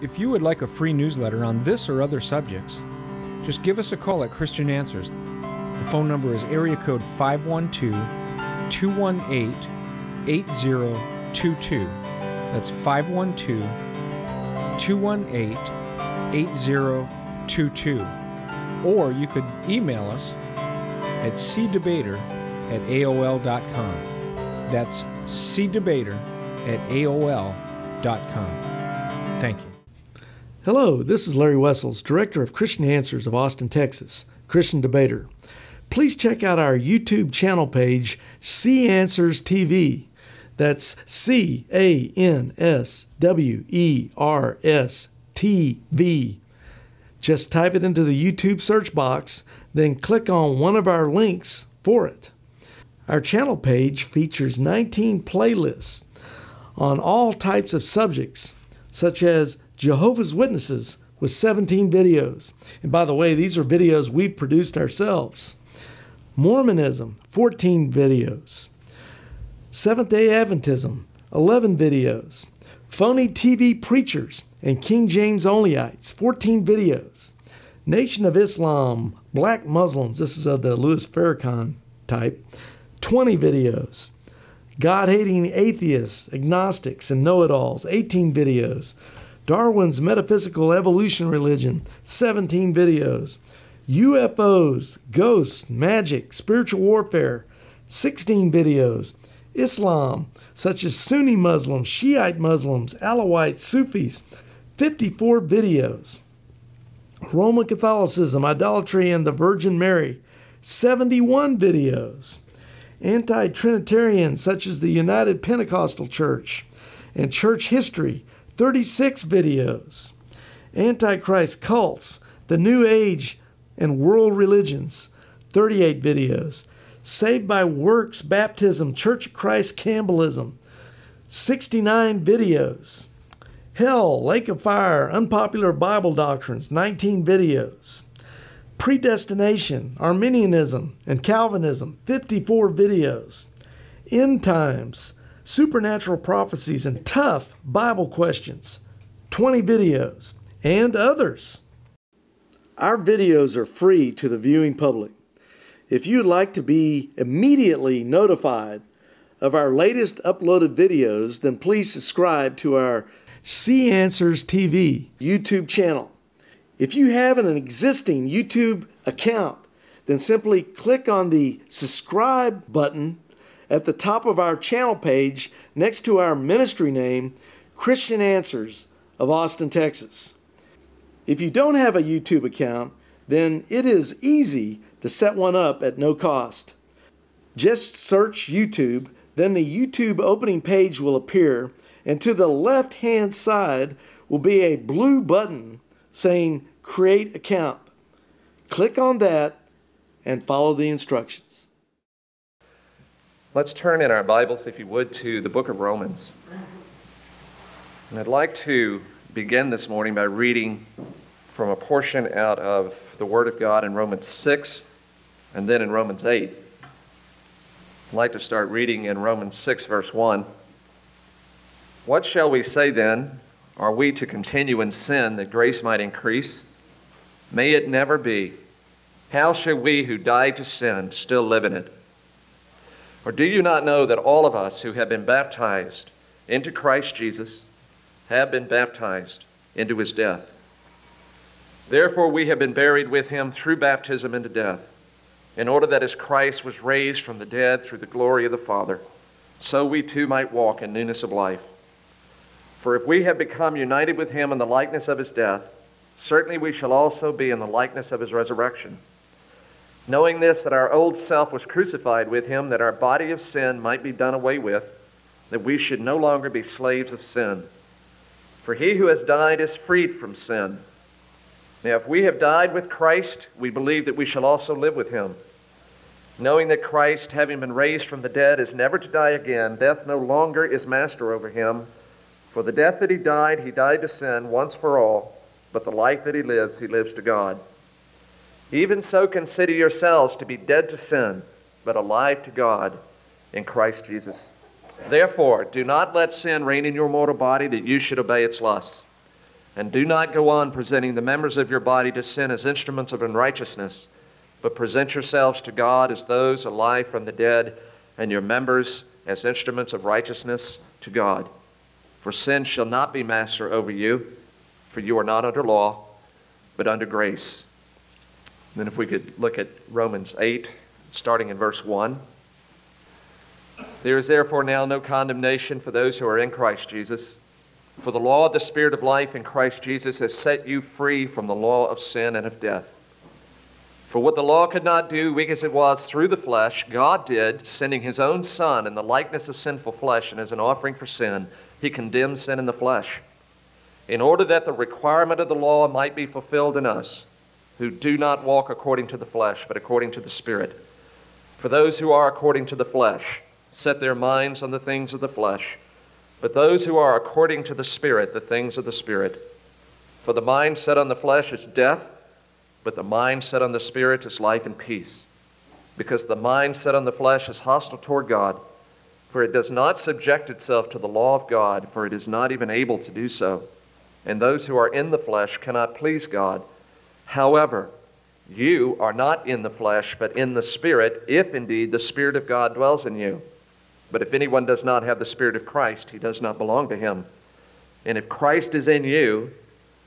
If you would like a free newsletter on this or other subjects, just give us a call at Christian Answers. The phone number is area code 512 218 8022. That's 512 218 8022. Or you could email us at cdebater at AOL.com. That's cdebater at AOL.com. Thank you. Hello, this is Larry Wessels, Director of Christian Answers of Austin, Texas, Christian Debater. Please check out our YouTube channel page, C Answers TV. That's C A N S W E R S T V. Just type it into the YouTube search box, then click on one of our links for it. Our channel page features 19 playlists on all types of subjects, such as Jehovah's Witnesses with 17 videos. And by the way, these are videos we've produced ourselves. Mormonism, 14 videos. Seventh day Adventism, 11 videos. Phony TV preachers and King James Onlyites, 14 videos. Nation of Islam, Black Muslims, this is of the Louis Farrakhan type, 20 videos. God hating atheists, agnostics, and know it alls, 18 videos. Darwin's Metaphysical Evolution Religion, 17 videos. UFOs, ghosts, magic, spiritual warfare, 16 videos. Islam, such as Sunni Muslims, Shiite Muslims, Alawites, Sufis, 54 videos. Roman Catholicism, idolatry, and the Virgin Mary, 71 videos. Anti Trinitarians, such as the United Pentecostal Church, and church history, 36 videos. Antichrist cults, the New Age, and world religions, 38 videos. Saved by Works Baptism, Church of Christ Campbellism, 69 videos. Hell, Lake of Fire, Unpopular Bible Doctrines, 19 videos. Predestination, Arminianism, and Calvinism, 54 videos. End Times, Supernatural Prophecies, and Tough Bible Questions, 20 videos, and others. Our videos are free to the viewing public. If you'd like to be immediately notified of our latest uploaded videos, then please subscribe to our C Answers TV YouTube channel. If you have an existing YouTube account, then simply click on the subscribe button at the top of our channel page next to our ministry name, Christian Answers of Austin, Texas. If you don't have a YouTube account, then it is easy to set one up at no cost. Just search YouTube, then the YouTube opening page will appear, and to the left hand side will be a blue button saying Create Account. Click on that and follow the instructions. Let's turn in our Bibles, if you would, to the book of Romans. And I'd like to begin this morning by reading from a portion out of the Word of God in Romans 6 and then in Romans 8. I'd like to start reading in Romans 6, verse 1. What shall we say then? Are we to continue in sin that grace might increase? May it never be. How shall we who died to sin still live in it? Or do you not know that all of us who have been baptized into Christ Jesus have been baptized into his death? Therefore, we have been buried with him through baptism into death, in order that as Christ was raised from the dead through the glory of the Father, so we too might walk in newness of life. For if we have become united with him in the likeness of his death, certainly we shall also be in the likeness of his resurrection. Knowing this, that our old self was crucified with him, that our body of sin might be done away with, that we should no longer be slaves of sin. For he who has died is freed from sin. Now, if we have died with Christ, we believe that we shall also live with him. Knowing that Christ, having been raised from the dead, is never to die again, death no longer is master over him. For the death that he died, he died to sin once for all, but the life that he lives, he lives to God. Even so, consider yourselves to be dead to sin, but alive to God in Christ Jesus. Therefore, do not let sin reign in your mortal body that you should obey its lusts. And do not go on presenting the members of your body to sin as instruments of unrighteousness, but present yourselves to God as those alive from the dead, and your members as instruments of righteousness to God. For sin shall not be master over you, for you are not under law, but under grace. And then, if we could look at Romans 8, starting in verse 1. There is therefore now no condemnation for those who are in Christ Jesus. For the law of the Spirit of life in Christ Jesus has set you free from the law of sin and of death. For what the law could not do, weak as it was through the flesh, God did, sending his own Son in the likeness of sinful flesh and as an offering for sin. He condemned sin in the flesh, in order that the requirement of the law might be fulfilled in us, who do not walk according to the flesh, but according to the Spirit. For those who are according to the flesh set their minds on the things of the flesh, but those who are according to the Spirit, the things of the Spirit. For the mind set on the flesh is death, but the mind set on the Spirit is life and peace. Because the mind set on the flesh is hostile toward God, for it does not subject itself to the law of God, for it is not even able to do so. And those who are in the flesh cannot please God. However, you are not in the flesh, but in the Spirit, if indeed the Spirit of God dwells in you. But if anyone does not have the Spirit of Christ, he does not belong to him. And if Christ is in you,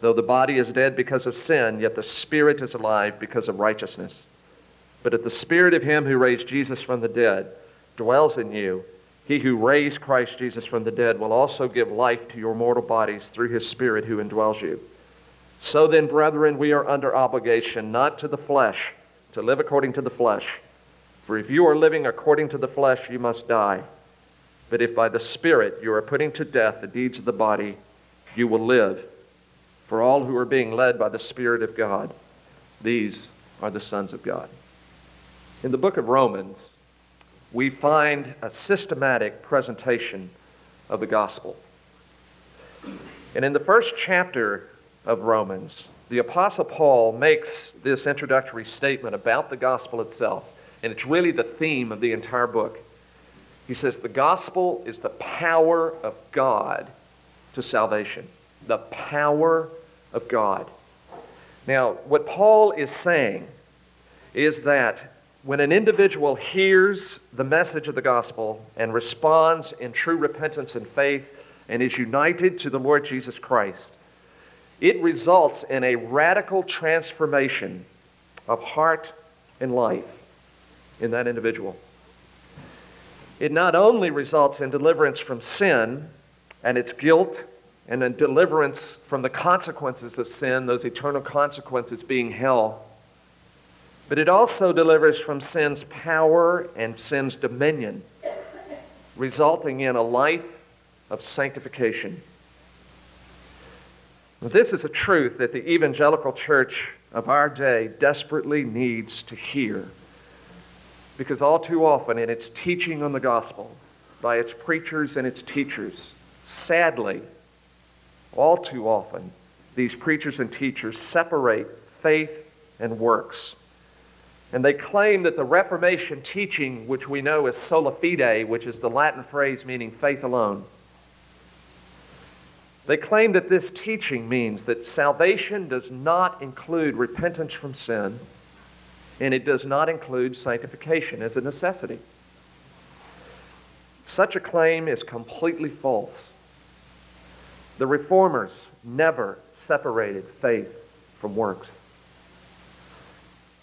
though the body is dead because of sin, yet the Spirit is alive because of righteousness. But if the Spirit of him who raised Jesus from the dead dwells in you, he who raised Christ Jesus from the dead will also give life to your mortal bodies through his Spirit who indwells you. So then, brethren, we are under obligation, not to the flesh, to live according to the flesh. For if you are living according to the flesh, you must die. But if by the Spirit you are putting to death the deeds of the body, you will live. For all who are being led by the Spirit of God, these are the sons of God. In the book of Romans, we find a systematic presentation of the gospel. And in the first chapter of Romans, the Apostle Paul makes this introductory statement about the gospel itself, and it's really the theme of the entire book. He says the gospel is the power of God to salvation. The power of God. Now, what Paul is saying is that when an individual hears the message of the gospel and responds in true repentance and faith and is united to the Lord Jesus Christ, it results in a radical transformation of heart and life in that individual. It not only results in deliverance from sin and its guilt, and in deliverance from the consequences of sin, those eternal consequences being hell, but it also delivers from sin's power and sin's dominion, resulting in a life of sanctification. This is a truth that the evangelical church of our day desperately needs to hear. Because all too often, in its teaching on the gospel, by its preachers and its teachers, sadly, all too often, these preachers and teachers separate faith and works. And they claim that the Reformation teaching, which we know as sola fide, which is the Latin phrase meaning faith alone, they claim that this teaching means that salvation does not include repentance from sin and it does not include sanctification as a necessity. Such a claim is completely false. The reformers never separated faith from works.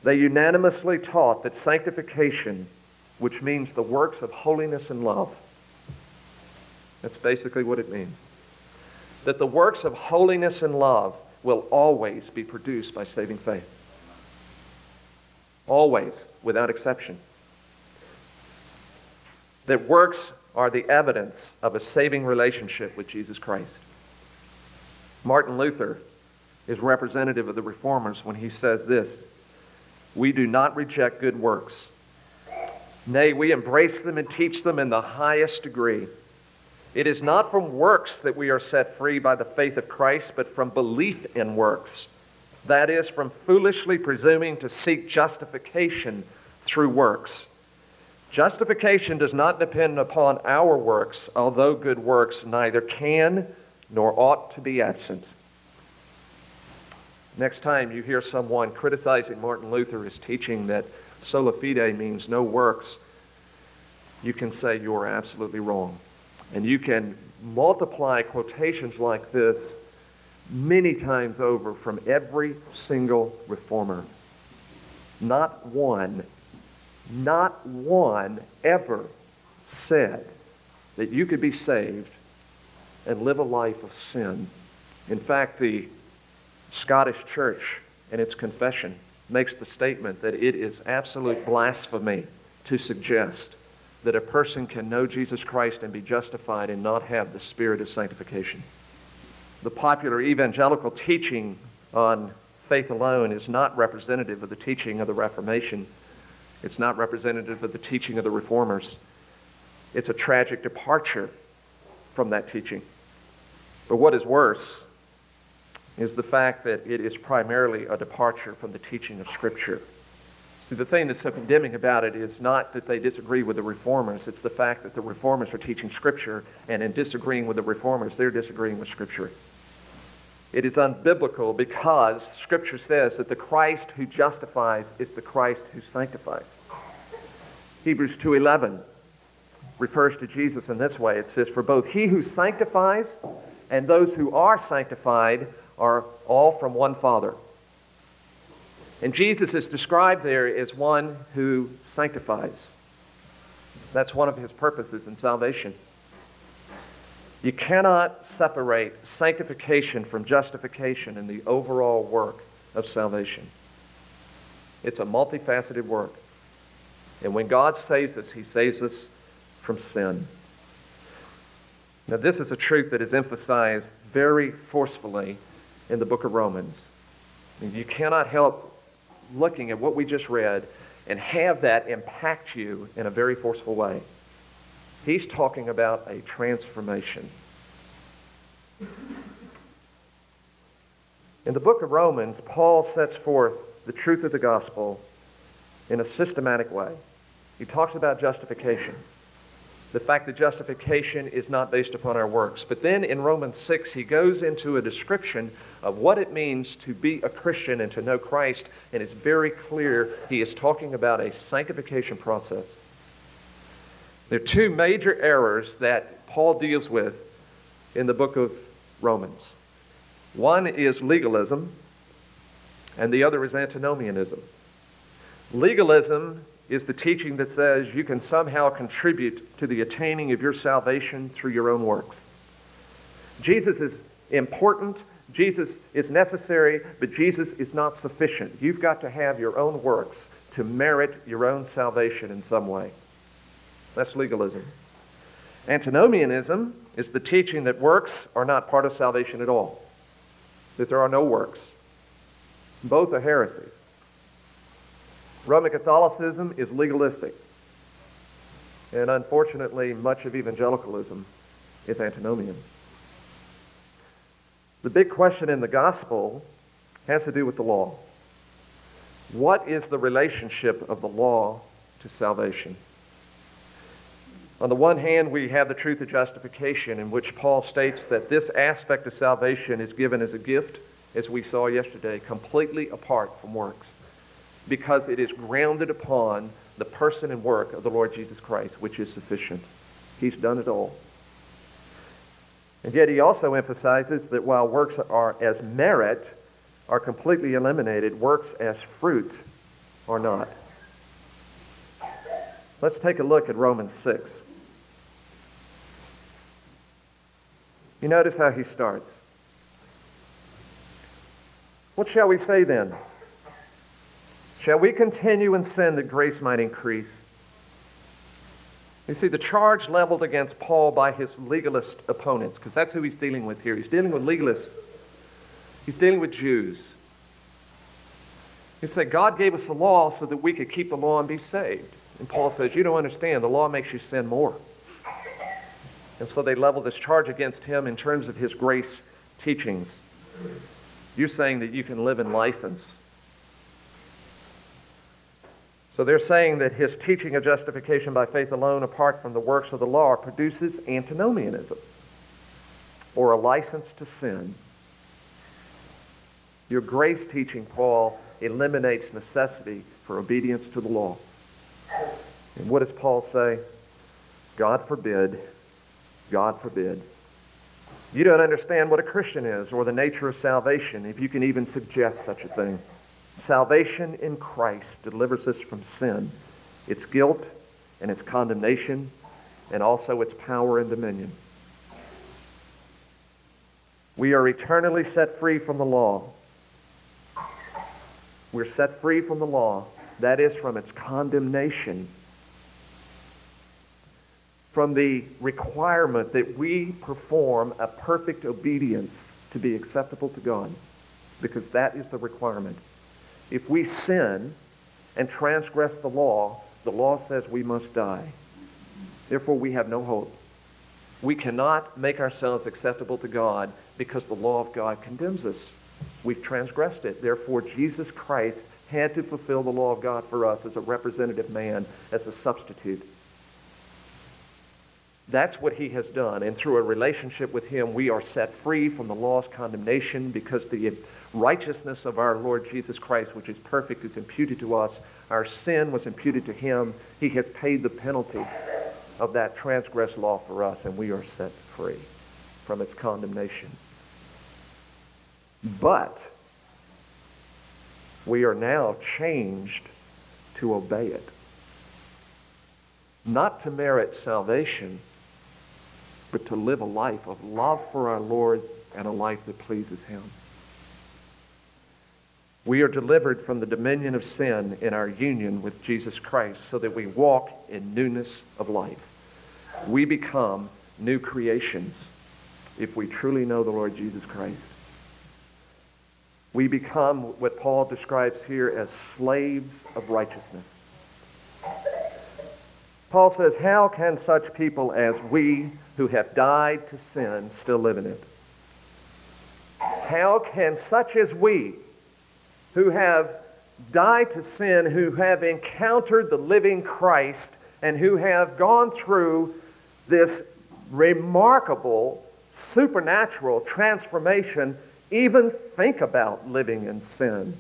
They unanimously taught that sanctification, which means the works of holiness and love, that's basically what it means. That the works of holiness and love will always be produced by saving faith. Always, without exception. That works are the evidence of a saving relationship with Jesus Christ. Martin Luther is representative of the reformers when he says this We do not reject good works. Nay, we embrace them and teach them in the highest degree. It is not from works that we are set free by the faith of Christ, but from belief in works. That is, from foolishly presuming to seek justification through works. Justification does not depend upon our works, although good works neither can nor ought to be absent. Next time you hear someone criticizing Martin Luther as teaching that sola fide means no works, you can say you're absolutely wrong. And you can multiply quotations like this many times over from every single reformer. Not one, not one ever said that you could be saved and live a life of sin. In fact, the Scottish Church in its confession makes the statement that it is absolute blasphemy to suggest that a person can know Jesus Christ and be justified and not have the spirit of sanctification. The popular evangelical teaching on faith alone is not representative of the teaching of the Reformation. It's not representative of the teaching of the Reformers. It's a tragic departure from that teaching. But what is worse is the fact that it is primarily a departure from the teaching of Scripture. The thing that's so condemning about it is not that they disagree with the reformers, it's the fact that the reformers are teaching Scripture, and in disagreeing with the reformers, they're disagreeing with Scripture. It is unbiblical because Scripture says that the Christ who justifies is the Christ who sanctifies. Hebrews 2:11 refers to Jesus in this way. It says, "For both he who sanctifies and those who are sanctified are all from one Father." And Jesus is described there as one who sanctifies. That's one of his purposes in salvation. You cannot separate sanctification from justification in the overall work of salvation. It's a multifaceted work. And when God saves us, He saves us from sin. Now, this is a truth that is emphasized very forcefully in the book of Romans. You cannot help looking at what we just read and have that impact you in a very forceful way. He's talking about a transformation. In the book of Romans, Paul sets forth the truth of the gospel in a systematic way. He talks about justification, the fact that justification is not based upon our works. But then in Romans 6, he goes into a description of what it means to be a Christian and to know Christ, and it's very clear he is talking about a sanctification process. There are two major errors that Paul deals with in the book of Romans. One is legalism, and the other is antinomianism. Legalism is the teaching that says you can somehow contribute to the attaining of your salvation through your own works. Jesus is important, Jesus is necessary, but Jesus is not sufficient. You've got to have your own works to merit your own salvation in some way. That's legalism. Antinomianism is the teaching that works are not part of salvation at all, that there are no works. Both are heresies. Roman Catholicism is legalistic. And unfortunately, much of evangelicalism is antinomian. The big question in the gospel has to do with the law. What is the relationship of the law to salvation? On the one hand, we have the truth of justification, in which Paul states that this aspect of salvation is given as a gift, as we saw yesterday, completely apart from works, because it is grounded upon the person and work of the Lord Jesus Christ, which is sufficient. He's done it all. And yet, he also emphasizes that while works are as merit are completely eliminated, works as fruit are not. Let's take a look at Romans 6. You notice how he starts. What shall we say then? Shall we continue in sin that grace might increase? You see, the charge leveled against Paul by his legalist opponents, because that's who he's dealing with here. He's dealing with legalists, he's dealing with Jews. He said, God gave us the law so that we could keep the law and be saved. And Paul says, You don't understand. The law makes you sin more. And so they level this charge against him in terms of his grace teachings. You're saying that you can live in license. So they're saying that his teaching of justification by faith alone, apart from the works of the law, produces antinomianism or a license to sin. Your grace teaching, Paul, eliminates necessity for obedience to the law. And what does Paul say? God forbid, God forbid. You don't understand what a Christian is or the nature of salvation if you can even suggest such a thing. Salvation in Christ delivers us from sin, its guilt and its condemnation, and also its power and dominion. We are eternally set free from the law. We're set free from the law, that is, from its condemnation, from the requirement that we perform a perfect obedience to be acceptable to God, because that is the requirement. If we sin and transgress the law, the law says we must die. Therefore, we have no hope. We cannot make ourselves acceptable to God because the law of God condemns us. We've transgressed it. Therefore, Jesus Christ had to fulfill the law of God for us as a representative man, as a substitute. That's what he has done. And through a relationship with him, we are set free from the law's condemnation because the righteousness of our Lord Jesus Christ, which is perfect, is imputed to us. Our sin was imputed to him. He has paid the penalty of that transgressed law for us, and we are set free from its condemnation. But we are now changed to obey it. Not to merit salvation, but to live a life of love for our Lord and a life that pleases Him. We are delivered from the dominion of sin in our union with Jesus Christ so that we walk in newness of life. We become new creations if we truly know the Lord Jesus Christ. We become what Paul describes here as slaves of righteousness. Paul says, How can such people as we who have died to sin still live in it? How can such as we who have died to sin, who have encountered the living Christ, and who have gone through this remarkable supernatural transformation, even think about living in sin?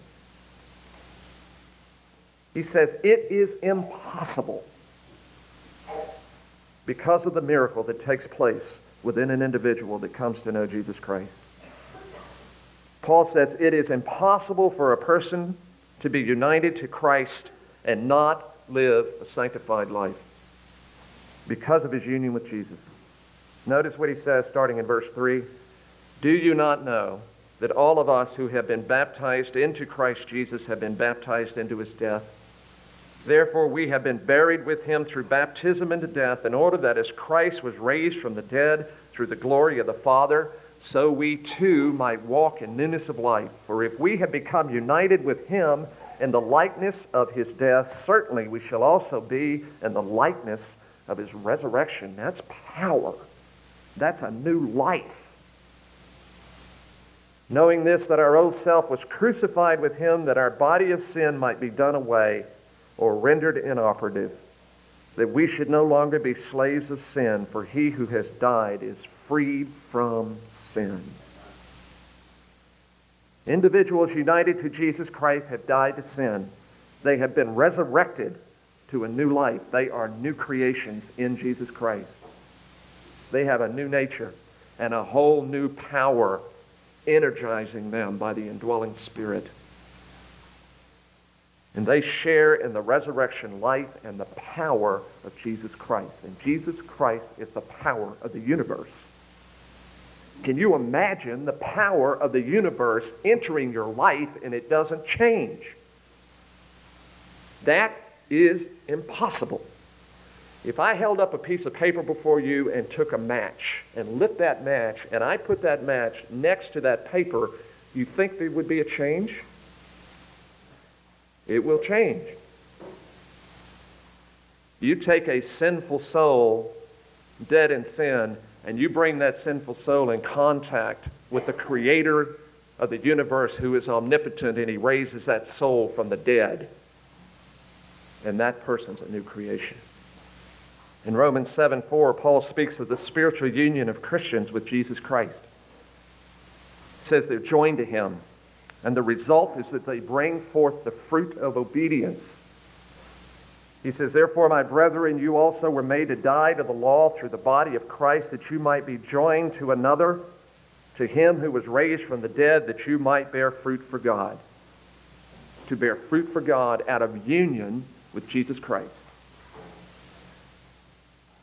He says, It is impossible because of the miracle that takes place within an individual that comes to know Jesus Christ. Paul says it is impossible for a person to be united to Christ and not live a sanctified life because of his union with Jesus. Notice what he says starting in verse 3 Do you not know that all of us who have been baptized into Christ Jesus have been baptized into his death? Therefore, we have been buried with him through baptism into death, in order that as Christ was raised from the dead through the glory of the Father, so we too might walk in newness of life. For if we have become united with him in the likeness of his death, certainly we shall also be in the likeness of his resurrection. That's power, that's a new life. Knowing this, that our old self was crucified with him, that our body of sin might be done away or rendered inoperative, that we should no longer be slaves of sin, for he who has died is freed from sin. Individuals united to Jesus Christ have died to sin. They have been resurrected to a new life. They are new creations in Jesus Christ. They have a new nature and a whole new power energizing them by the indwelling Spirit. And they share in the resurrection life and the power of Jesus Christ. And Jesus Christ is the power of the universe. Can you imagine the power of the universe entering your life and it doesn't change? That is impossible. If I held up a piece of paper before you and took a match and lit that match and I put that match next to that paper, you think there would be a change? It will change. You take a sinful soul, dead in sin, and you bring that sinful soul in contact with the creator of the universe who is omnipotent and he raises that soul from the dead. And that person's a new creation. In Romans 7 4, Paul speaks of the spiritual union of Christians with Jesus Christ. He says they're joined to him And the result is that they bring forth the fruit of obedience. He says, Therefore, my brethren, you also were made to die to the law through the body of Christ, that you might be joined to another, to him who was raised from the dead, that you might bear fruit for God. To bear fruit for God out of union with Jesus Christ.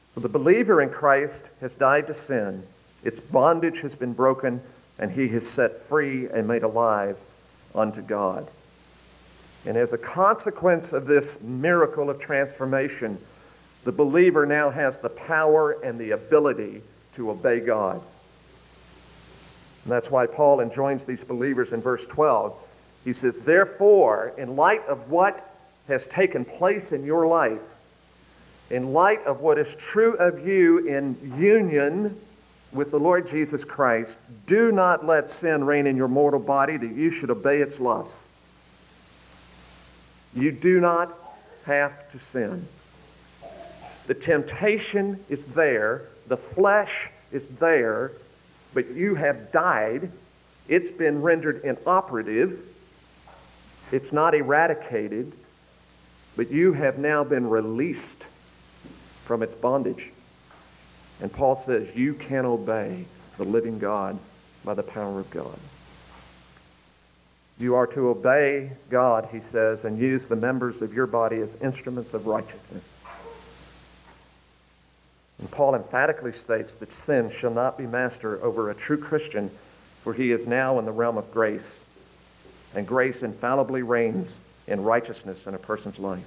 So the believer in Christ has died to sin, its bondage has been broken, and he is set free and made alive unto God. And as a consequence of this miracle of transformation, the believer now has the power and the ability to obey God. And that's why Paul enjoins these believers in verse 12. He says, Therefore, in light of what has taken place in your life, in light of what is true of you in union with the Lord Jesus Christ, do not let sin reign in your mortal body that you should obey its lusts. You do not have to sin. The temptation is there, the flesh is there, but you have died. It's been rendered inoperative. It's not eradicated, but you have now been released from its bondage. And Paul says you can obey the living God by the power of God. You are to obey God, he says, and use the members of your body as instruments of righteousness. And Paul emphatically states that sin shall not be master over a true Christian, for he is now in the realm of grace. And grace infallibly reigns in righteousness in a person's life.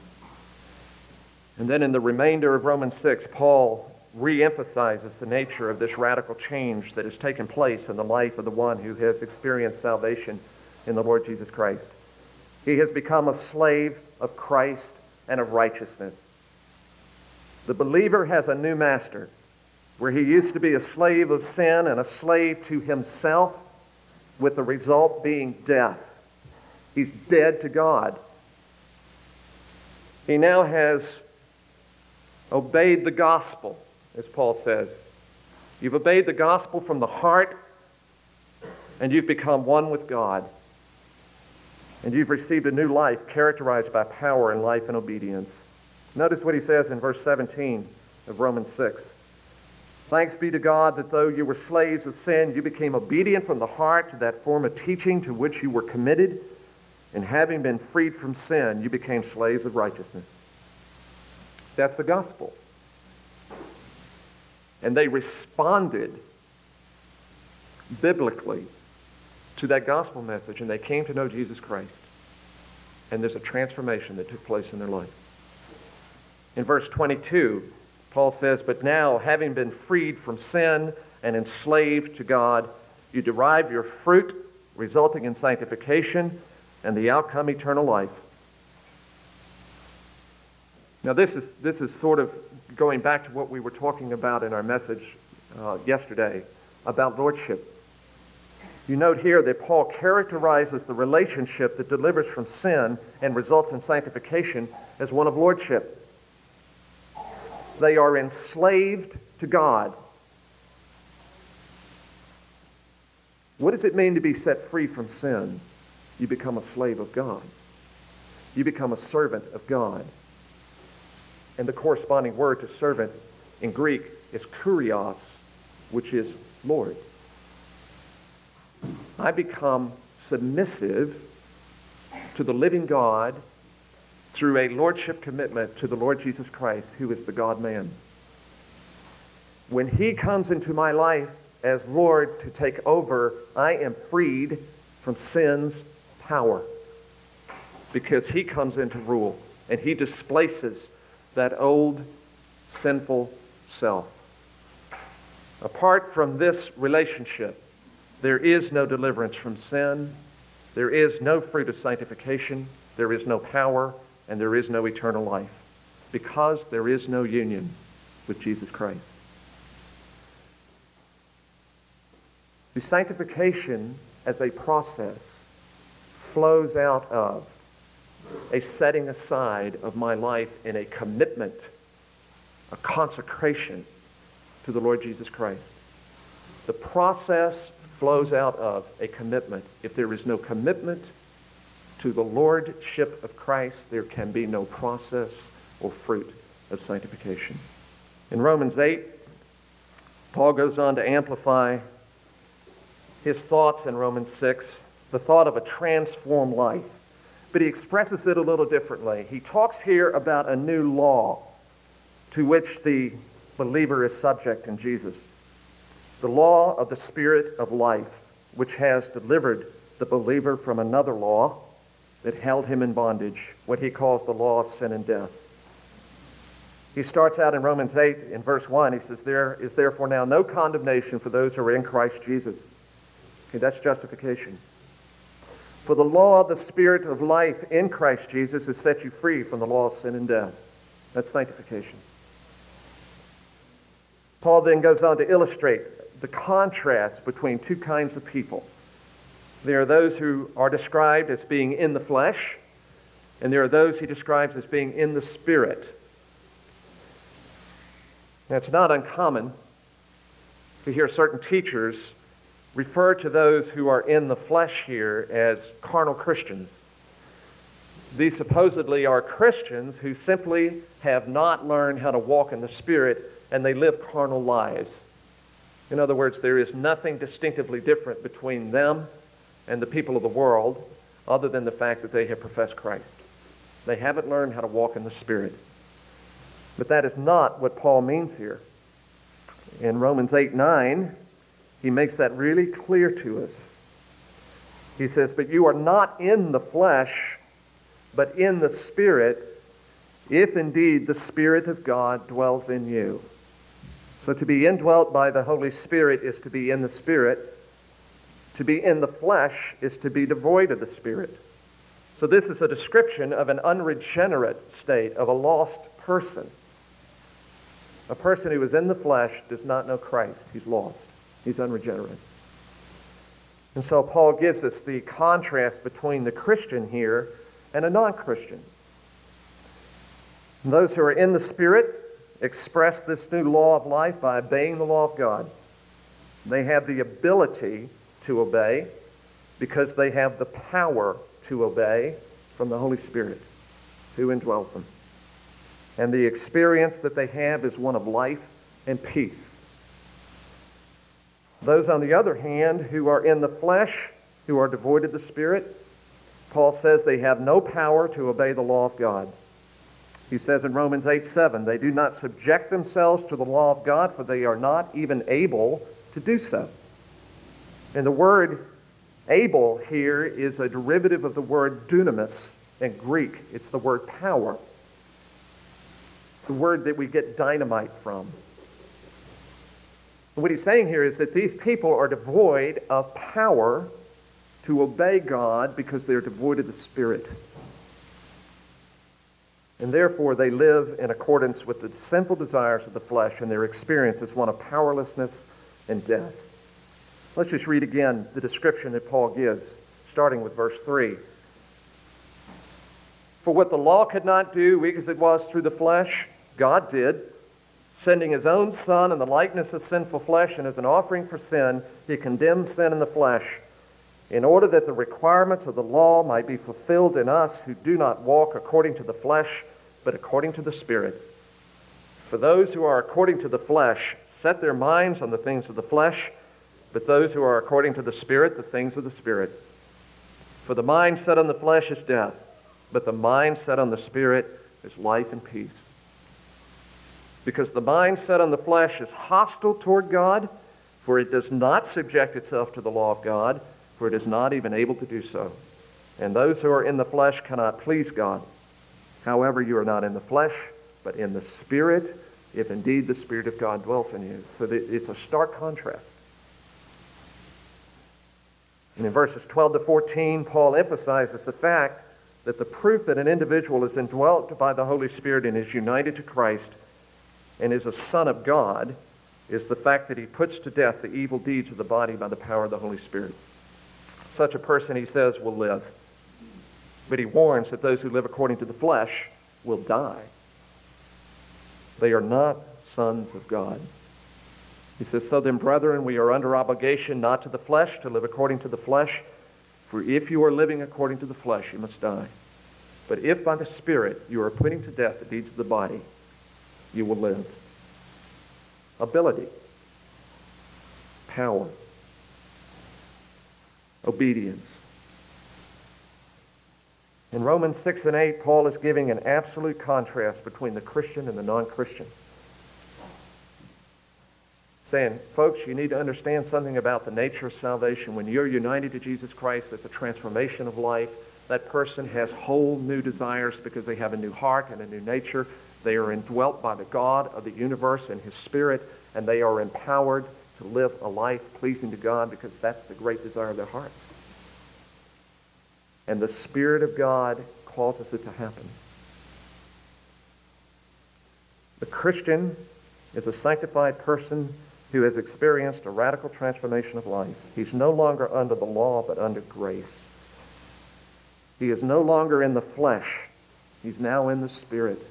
And then in the remainder of Romans 6, Paul reemphasizes the nature of this radical change that has taken place in the life of the one who has experienced salvation in the Lord Jesus Christ. He has become a slave of Christ and of righteousness. The believer has a new master, where he used to be a slave of sin and a slave to himself, with the result being death. He's dead to God. He now has obeyed the gospel, as Paul says. You've obeyed the gospel from the heart, and you've become one with God. And you've received a new life characterized by power and life and obedience. Notice what he says in verse 17 of Romans 6. Thanks be to God that though you were slaves of sin, you became obedient from the heart to that form of teaching to which you were committed. And having been freed from sin, you became slaves of righteousness. That's the gospel. And they responded biblically to that gospel message and they came to know Jesus Christ. And there's a transformation that took place in their life. In verse 22, Paul says, But now, having been freed from sin and enslaved to God, you derive your fruit, resulting in sanctification, and the outcome eternal life. Now, this is, this is sort of going back to what we were talking about in our message uh, yesterday about lordship. You note here that Paul characterizes the relationship that delivers from sin and results in sanctification as one of lordship. They are enslaved to God. What does it mean to be set free from sin? You become a slave of God. You become a servant of God. And the corresponding word to servant in Greek is kurios, which is Lord. I become submissive to the living God through a lordship commitment to the Lord Jesus Christ, who is the God man. When he comes into my life as Lord to take over, I am freed from sin's power because he comes into rule and he displaces that old sinful self. Apart from this relationship, there is no deliverance from sin, there is no fruit of sanctification, there is no power, and there is no eternal life because there is no union with Jesus Christ. The sanctification as a process flows out of a setting aside of my life in a commitment, a consecration to the Lord Jesus Christ. The process flows out of a commitment. If there is no commitment to the lordship of Christ, there can be no process or fruit of sanctification. In Romans 8, Paul goes on to amplify his thoughts in Romans 6, the thought of a transformed life. But he expresses it a little differently. He talks here about a new law to which the believer is subject in Jesus. The law of the Spirit of life, which has delivered the believer from another law that held him in bondage, what he calls the law of sin and death. He starts out in Romans 8 in verse 1. He says, There is therefore now no condemnation for those who are in Christ Jesus. Okay, that's justification. For the law the Spirit of life in Christ Jesus has set you free from the law of sin and death. That's sanctification. Paul then goes on to illustrate the contrast between two kinds of people. There are those who are described as being in the flesh, and there are those he describes as being in the spirit. Now, it's not uncommon to hear certain teachers refer to those who are in the flesh here as carnal Christians. These supposedly are Christians who simply have not learned how to walk in the Spirit and they live carnal lives. In other words, there is nothing distinctively different between them and the people of the world other than the fact that they have professed Christ. They haven't learned how to walk in the Spirit. But that is not what Paul means here. In Romans 8 9, he makes that really clear to us. He says, But you are not in the flesh, but in the Spirit, if indeed the Spirit of God dwells in you. So to be indwelt by the Holy Spirit is to be in the Spirit. To be in the flesh is to be devoid of the Spirit. So this is a description of an unregenerate state, of a lost person. A person who is in the flesh does not know Christ. He's lost. He's unregenerate. And so Paul gives us the contrast between the Christian here and a non Christian. Those who are in the Spirit express this new law of life by obeying the law of God. They have the ability to obey because they have the power to obey from the Holy Spirit who indwells them. And the experience that they have is one of life and peace. Those, on the other hand, who are in the flesh, who are devoid of the Spirit, Paul says they have no power to obey the law of God. He says in Romans 8 7, they do not subject themselves to the law of God, for they are not even able to do so. And the word able here is a derivative of the word dunamis in Greek. It's the word power. It's the word that we get dynamite from. What he's saying here is that these people are devoid of power to obey God because they're devoid of the Spirit and therefore they live in accordance with the sinful desires of the flesh, and their experience is one of powerlessness and death. Let's just read again the description that Paul gives, starting with verse 3. For what the law could not do, weak as it was through the flesh, God did, sending his own Son in the likeness of sinful flesh, and as an offering for sin, he condemned sin in the flesh, in order that the requirements of the law might be fulfilled in us who do not walk according to the flesh but according to the Spirit. For those who are according to the flesh set their minds on the things of the flesh, but those who are according to the Spirit, the things of the Spirit. For the mind set on the flesh is death, but the mind set on the Spirit is life and peace. Because the mind set on the flesh is hostile toward God, for it does not subject itself to the law of God, for it is not even able to do so. And those who are in the flesh cannot please God. However, you are not in the flesh, but in the Spirit, if indeed the Spirit of God dwells in you. So it's a stark contrast. And in verses 12 to 14, Paul emphasizes the fact that the proof that an individual is indwelt by the Holy Spirit and is united to Christ and is a son of God is the fact that he puts to death the evil deeds of the body by the power of the Holy Spirit. Such a person, he says, will live. But he warns that those who live according to the flesh will die. They are not sons of God. He says, So then, brethren, we are under obligation not to the flesh, to live according to the flesh. For if you are living according to the flesh, you must die. But if by the Spirit you are putting to death the deeds of the body, you will live. Ability, power, obedience. In Romans 6 and 8, Paul is giving an absolute contrast between the Christian and the non Christian saying, folks, you need to understand something about the nature of salvation. When you're united to Jesus Christ, there's a transformation of life. That person has whole new desires because they have a new heart and a new nature. They are indwelt by the God of the universe and His Spirit, and they are empowered to live a life pleasing to God because that's the great desire of their hearts. And the Spirit of God causes it to happen. The Christian is a sanctified person who has experienced a radical transformation of life. He's no longer under the law, but under grace. He is no longer in the flesh, he's now in the spirit.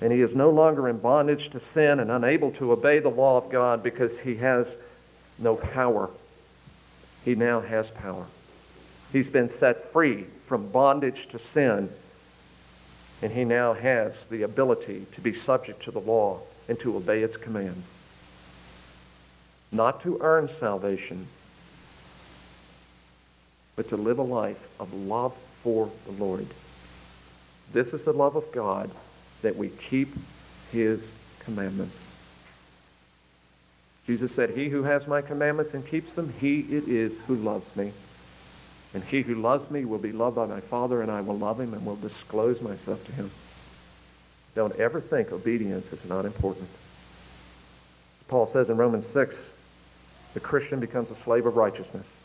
And he is no longer in bondage to sin and unable to obey the law of God because he has no power. He now has power. He's been set free from bondage to sin, and he now has the ability to be subject to the law and to obey its commands not to earn salvation, but to live a life of love for the Lord. This is the love of God that we keep his commandments. Jesus said, He who has my commandments and keeps them, he it is who loves me. And he who loves me will be loved by my Father, and I will love him and will disclose myself to him. Don't ever think obedience is not important. As Paul says in Romans 6, the Christian becomes a slave of righteousness.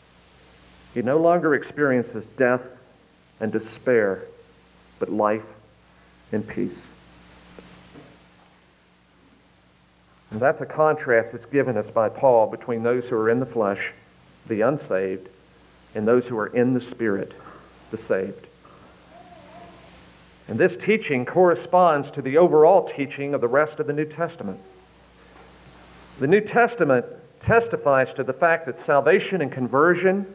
He no longer experiences death and despair, but life and peace. And that's a contrast that's given us by Paul between those who are in the flesh, the unsaved, and those who are in the Spirit, the saved. And this teaching corresponds to the overall teaching of the rest of the New Testament. The New Testament testifies to the fact that salvation and conversion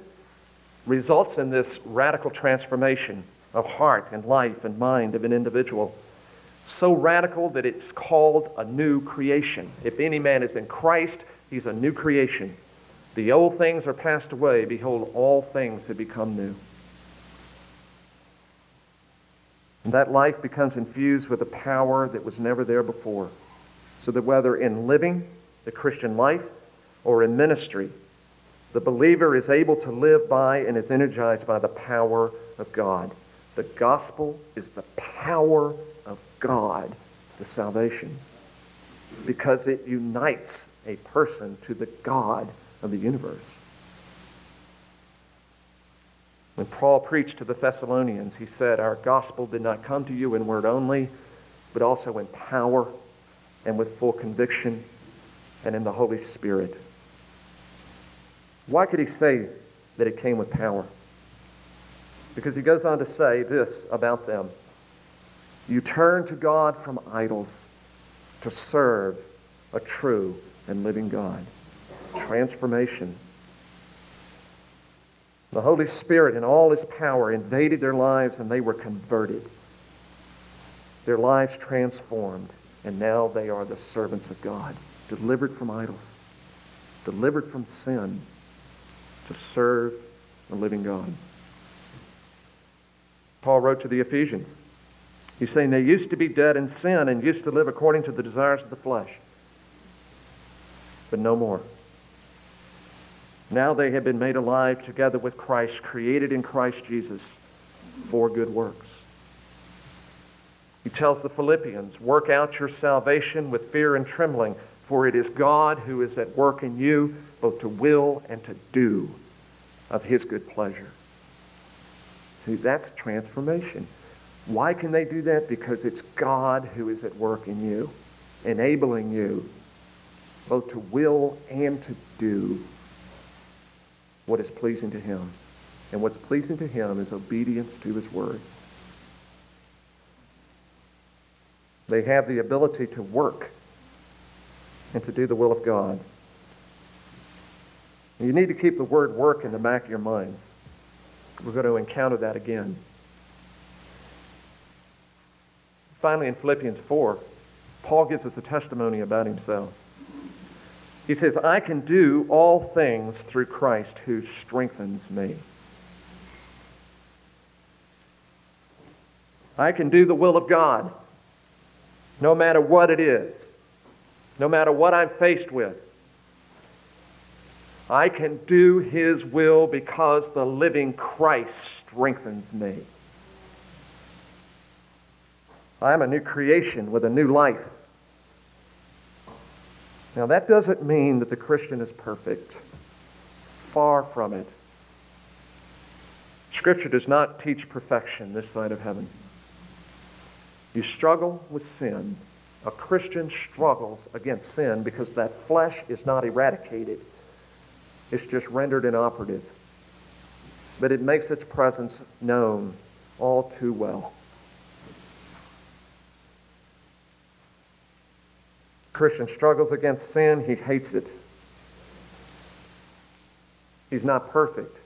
results in this radical transformation of heart and life and mind of an individual. So radical that it's called a new creation. If any man is in Christ, he's a new creation. The old things are passed away. Behold, all things have become new. And that life becomes infused with a power that was never there before. So that whether in living the Christian life or in ministry, the believer is able to live by and is energized by the power of God. The gospel is the power God to salvation because it unites a person to the God of the universe. When Paul preached to the Thessalonians, he said, Our gospel did not come to you in word only, but also in power and with full conviction and in the Holy Spirit. Why could he say that it came with power? Because he goes on to say this about them You turn to God from idols to serve a true and living God. Transformation. The Holy Spirit, in all his power, invaded their lives and they were converted. Their lives transformed, and now they are the servants of God, delivered from idols, delivered from sin to serve the living God. Paul wrote to the Ephesians. He's saying they used to be dead in sin and used to live according to the desires of the flesh, but no more. Now they have been made alive together with Christ, created in Christ Jesus for good works. He tells the Philippians, Work out your salvation with fear and trembling, for it is God who is at work in you both to will and to do of His good pleasure. See, that's transformation. Why can they do that? Because it's God who is at work in you, enabling you both to will and to do what is pleasing to Him. And what's pleasing to Him is obedience to His Word. They have the ability to work and to do the will of God. You need to keep the word work in the back of your minds. We're going to encounter that again. Finally, in Philippians 4, Paul gives us a testimony about himself. He says, I can do all things through Christ who strengthens me. I can do the will of God no matter what it is, no matter what I'm faced with. I can do His will because the living Christ strengthens me. I am a new creation with a new life. Now, that doesn't mean that the Christian is perfect. Far from it. Scripture does not teach perfection this side of heaven. You struggle with sin. A Christian struggles against sin because that flesh is not eradicated, it's just rendered inoperative. But it makes its presence known all too well. Christian struggles against sin, he hates it. He's not perfect.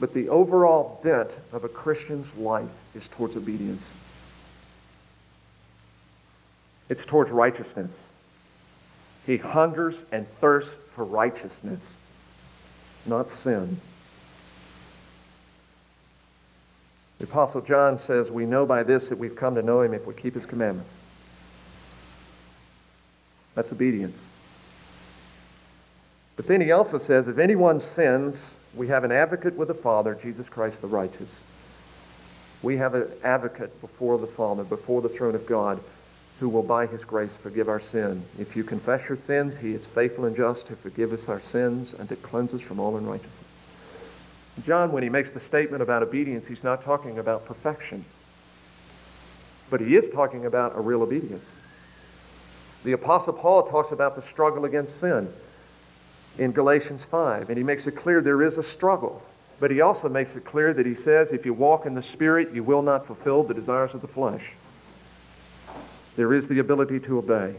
But the overall bent of a Christian's life is towards obedience. It's towards righteousness. He hungers and thirsts for righteousness, not sin. The Apostle John says, We know by this that we've come to know him if we keep his commandments. That's obedience. But then he also says, If anyone sins, we have an advocate with the Father, Jesus Christ the righteous. We have an advocate before the Father, before the throne of God who will by his grace forgive our sin. If you confess your sins, he is faithful and just to forgive us our sins and to cleanse us from all unrighteousness. John, when he makes the statement about obedience, he's not talking about perfection, but he is talking about a real obedience. The Apostle Paul talks about the struggle against sin in Galatians 5, and he makes it clear there is a struggle. But he also makes it clear that he says, if you walk in the Spirit, you will not fulfill the desires of the flesh there is the ability to obey.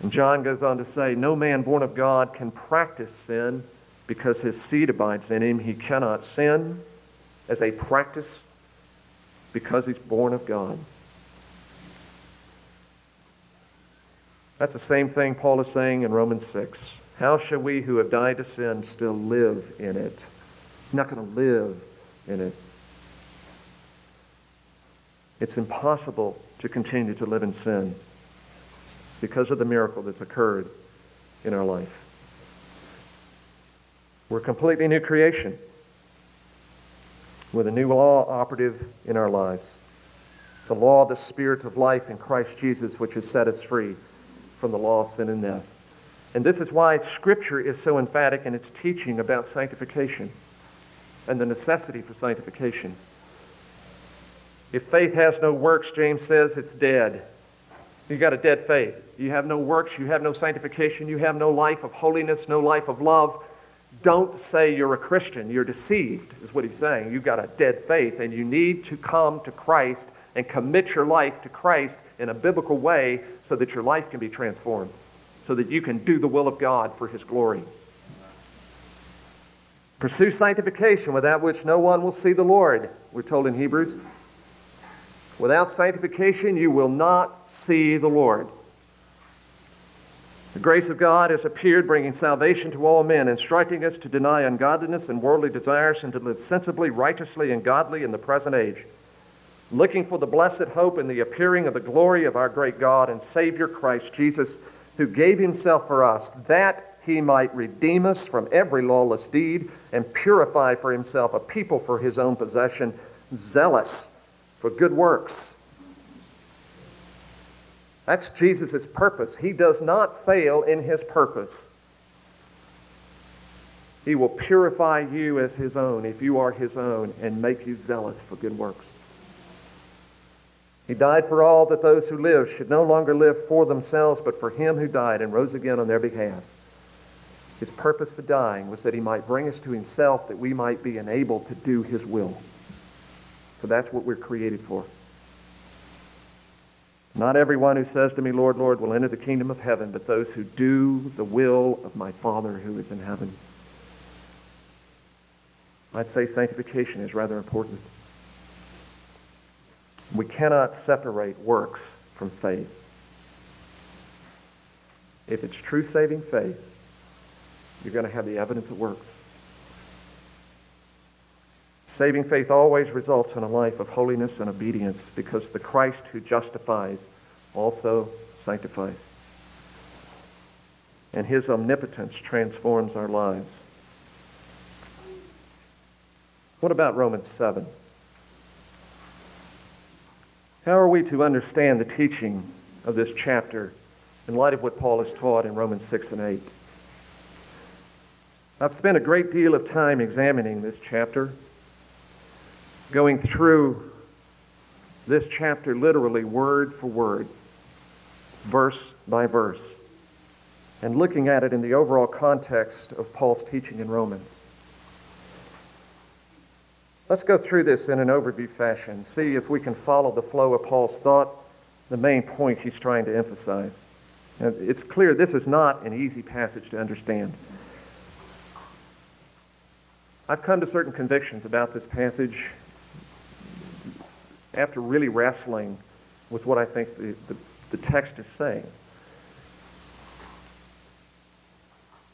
And John goes on to say, No man born of God can practice sin because his seed abides in him. He cannot sin as a practice because he's born of God. That's the same thing Paul is saying in Romans 6. How shall we who have died to sin still live in it? Not going to live in it. It's impossible to continue to live in sin because of the miracle that's occurred in our life. We're a completely new creation with a new law operative in our lives. The law the Spirit of life in Christ Jesus, which has set us free from the law of sin and death. And this is why Scripture is so emphatic in its teaching about sanctification and the necessity for sanctification. If faith has no works, James says, it's dead. You've got a dead faith. You have no works, you have no sanctification, you have no life of holiness, no life of love. Don't say you're a Christian. You're deceived, is what he's saying. You've got a dead faith, and you need to come to Christ and commit your life to Christ in a biblical way so that your life can be transformed, so that you can do the will of God for his glory. Pursue sanctification without which no one will see the Lord, we're told in Hebrews. Without sanctification, you will not see the Lord. The grace of God has appeared, bringing salvation to all men, instructing us to deny ungodliness and worldly desires and to live sensibly, righteously, and godly in the present age, looking for the blessed hope and the appearing of the glory of our great God and Savior Christ Jesus, who gave himself for us, that he might redeem us from every lawless deed and purify for himself a people for his own possession, zealous for good works. That's Jesus' purpose. He does not fail in his purpose. He will purify you as his own if you are his own and make you zealous for good works. He died for all that those who live should no longer live for themselves, but for him who died and rose again on their behalf. His purpose for dying was that he might bring us to himself, that we might be enabled to do his will. For that's what we're created for. Not everyone who says to me, Lord, Lord, will enter the kingdom of heaven, but those who do the will of my Father who is in heaven. I'd say sanctification is rather important. We cannot separate works from faith. If it's true saving faith, you're going to have the evidence of works. Saving faith always results in a life of holiness and obedience because the Christ who justifies also sanctifies. And his omnipotence transforms our lives. What about Romans 7? How are we to understand the teaching of this chapter in light of what Paul has taught in Romans 6 and 8? I've spent a great deal of time examining this chapter, going through this chapter literally word for word, verse by verse, and looking at it in the overall context of Paul's teaching in Romans. Let's go through this in an overview fashion, see if we can follow the flow of Paul's thought, the main point he's trying to emphasize. And it's clear this is not an easy passage to understand. I've come to certain convictions about this passage after really wrestling with what I think the, the, the text is saying.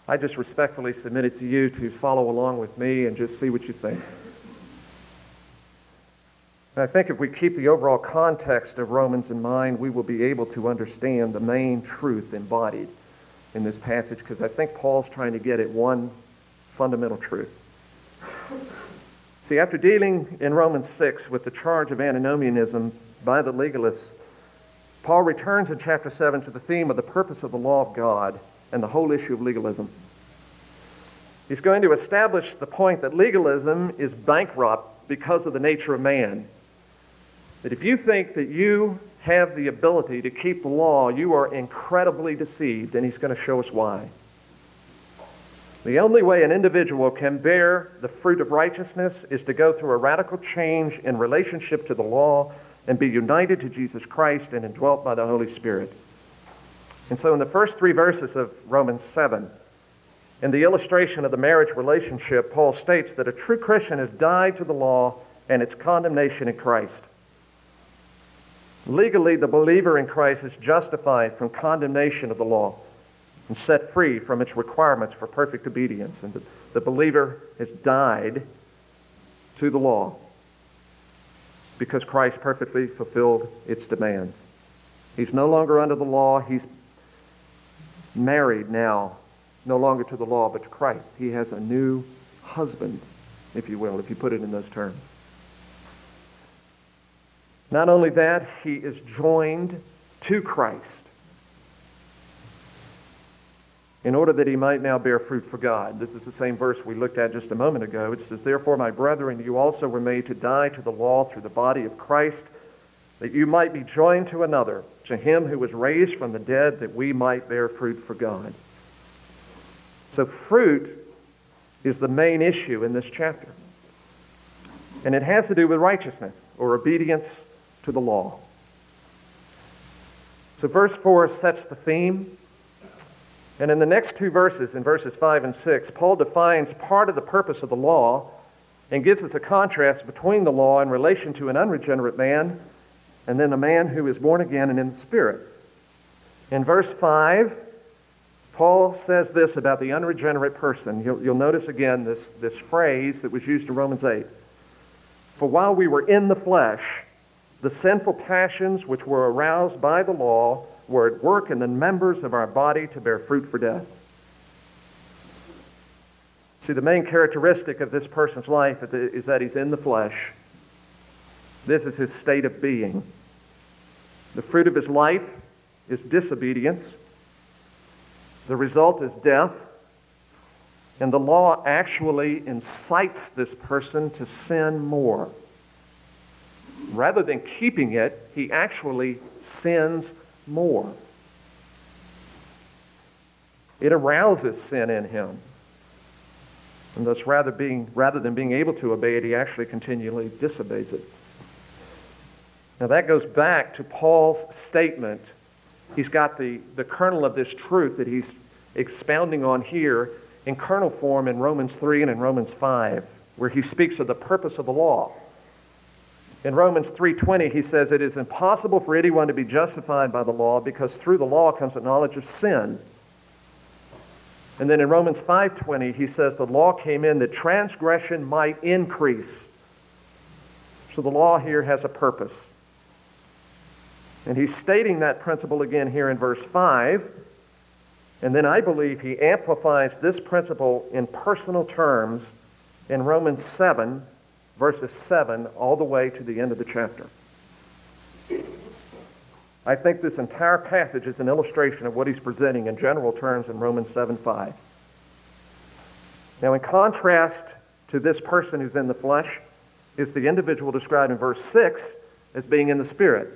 I just respectfully submit it to you to follow along with me and just see what you think. And I think if we keep the overall context of Romans in mind, we will be able to understand the main truth embodied in this passage because I think Paul's trying to get at one fundamental truth. See, after dealing in Romans 6 with the charge of antinomianism by the legalists, Paul returns in chapter 7 to the theme of the purpose of the law of God and the whole issue of legalism. He's going to establish the point that legalism is bankrupt because of the nature of man that if you think that you have the ability to keep the law, you are incredibly deceived, and he's going to show us why. The only way an individual can bear the fruit of righteousness is to go through a radical change in relationship to the law and be united to Jesus Christ and indwelt by the Holy Spirit. And so, in the first three verses of Romans 7, in the illustration of the marriage relationship, Paul states that a true Christian has died to the law and its condemnation in Christ. Legally, the believer in Christ is justified from condemnation of the law and set free from its requirements for perfect obedience. And the, the believer has died to the law because Christ perfectly fulfilled its demands. He's no longer under the law. He's married now, no longer to the law, but to Christ. He has a new husband, if you will, if you put it in those terms. Not only that, he is joined to Christ in order that he might now bear fruit for God. This is the same verse we looked at just a moment ago. It says, Therefore, my brethren, you also were made to die to the law through the body of Christ, that you might be joined to another, to him who was raised from the dead, that we might bear fruit for God. So, fruit is the main issue in this chapter. And it has to do with righteousness or obedience to the law. So, verse 4 sets the theme. And in the next two verses, in verses 5 and 6, Paul defines part of the purpose of the law and gives us a contrast between the law in relation to an unregenerate man and then a man who is born again and in the Spirit. In verse 5, Paul says this about the unregenerate person. You'll, you'll notice again this, this phrase that was used in Romans 8. For while we were in the flesh, the sinful passions which were aroused by the law were at work in the members of our body to bear fruit for death. See, the main characteristic of this person's life is that he's in the flesh. This is his state of being. The fruit of his life is disobedience. The result is death. And the law actually incites this person to sin more rather than keeping it, he actually sins more. It arouses sin in him. And thus, rather, being, rather than being able to obey it, he actually continually disobeys it. Now, that goes back to Paul's statement. He's got the, the kernel of this truth that he's expounding on here in kernel form in Romans 3 and in Romans 5, where he speaks of the purpose of the law. In Romans 3:20 he says it is impossible for anyone to be justified by the law because through the law comes a knowledge of sin. And then in Romans 5:20 he says the law came in that transgression might increase. So the law here has a purpose. And he's stating that principle again here in verse 5. And then I believe he amplifies this principle in personal terms in Romans 7, verses 7 all the way to the end of the chapter. I think this entire passage is an illustration of what he's presenting in general terms in Romans 7 5. Now, in contrast to this person who's in the flesh, is the individual described in verse 6 as being in the Spirit.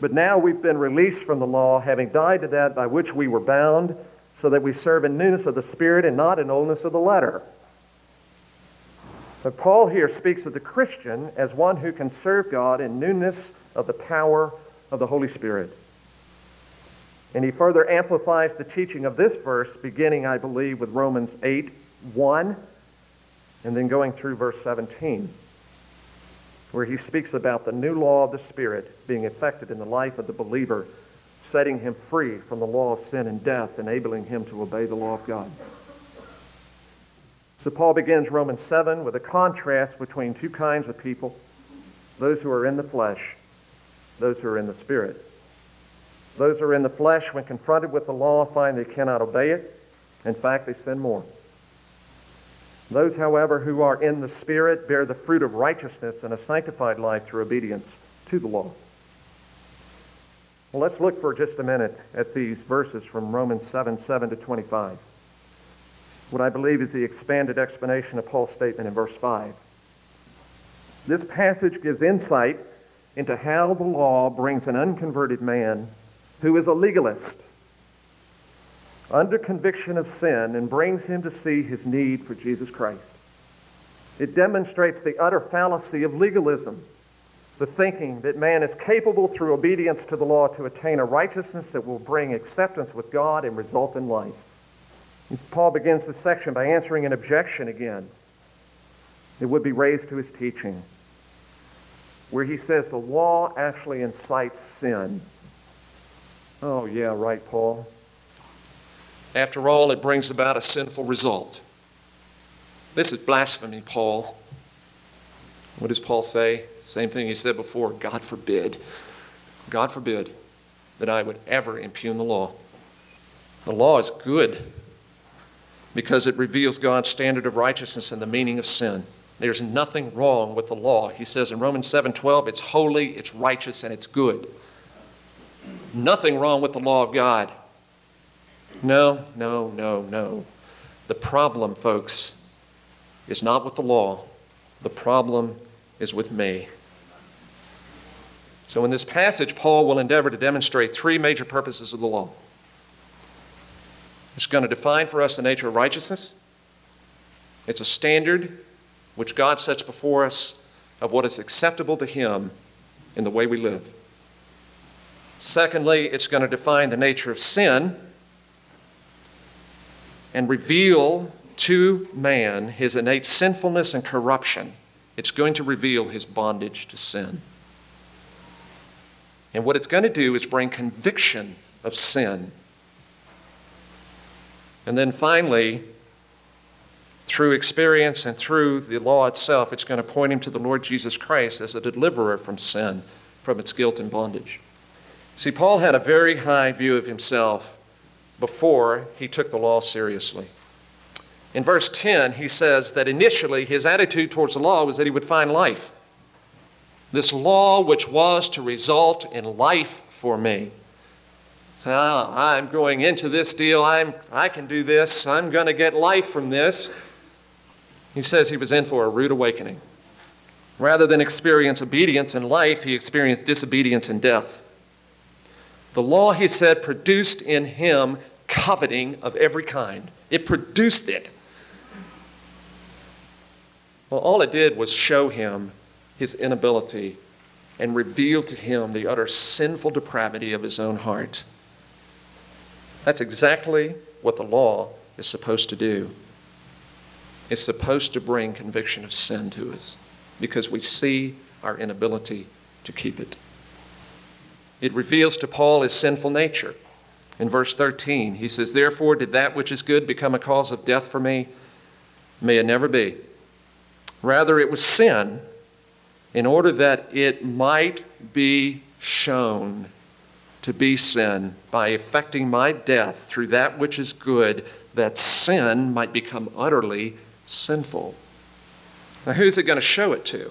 But now we've been released from the law, having died to that by which we were bound, so that we serve in newness of the Spirit and not in oldness of the letter. So Paul here speaks of the Christian as one who can serve God in newness of the power of the Holy Spirit. And he further amplifies the teaching of this verse, beginning, I believe, with Romans 8 1, and then going through verse 17 where he speaks about the new law of the Spirit being effected in the life of the believer, setting him free from the law of sin and death, enabling him to obey the law of God. So Paul begins Romans 7 with a contrast between two kinds of people those who are in the flesh, those who are in the Spirit. Those who are in the flesh, when confronted with the law, find they cannot obey it. In fact, they sin more. Those, however, who are in the Spirit bear the fruit of righteousness and a sanctified life through obedience to the law. Well, let's look for just a minute at these verses from Romans 7 7 to 25. What I believe is the expanded explanation of Paul's statement in verse 5. This passage gives insight into how the law brings an unconverted man who is a legalist under conviction of sin and brings him to see his need for Jesus Christ. It demonstrates the utter fallacy of legalism, the thinking that man is capable through obedience to the law to attain a righteousness that will bring acceptance with God and result in life. Paul begins this section by answering an objection again. It would be raised to his teaching, where he says the law actually incites sin. Oh, yeah, right, Paul. After all, it brings about a sinful result. This is blasphemy, Paul. What does Paul say? Same thing he said before God forbid. God forbid that I would ever impugn the law. The law is good because it reveals God's standard of righteousness and the meaning of sin. There's nothing wrong with the law. He says in Romans 7:12, it's holy, it's righteous, and it's good. Nothing wrong with the law of God. No, no, no, no. The problem, folks, is not with the law. The problem is with me. So, in this passage, Paul will endeavor to demonstrate three major purposes of the law. It's going to define for us the nature of righteousness. It's a standard which God sets before us of what is acceptable to Him in the way we live. Secondly, it's going to define the nature of sin and reveal to man his innate sinfulness and corruption. It's going to reveal his bondage to sin. And what it's going to do is bring conviction of sin. And then finally, through experience and through the law itself, it's going to point him to the Lord Jesus Christ as a deliverer from sin, from its guilt and bondage. See, Paul had a very high view of himself before he took the law seriously. In verse 10, he says that initially his attitude towards the law was that he would find life. This law, which was to result in life for me. So I'm going into this deal. I'm, I can do this. I'm going to get life from this. He says he was in for a rude awakening. Rather than experience obedience in life, he experienced disobedience in death. The law, he said, produced in him coveting of every kind. It produced it. Well, all it did was show him his inability and reveal to him the utter sinful depravity of his own heart. That's exactly what the law is supposed to do. It's supposed to bring conviction of sin to us because we see our inability to keep it. It reveals to Paul his sinful nature. In verse 13, he says, Therefore, did that which is good become a cause of death for me? May it never be. Rather, it was sin in order that it might be shown to be sin by effecting my death through that which is good, that sin might become utterly sinful. Now, who's it going to show it to?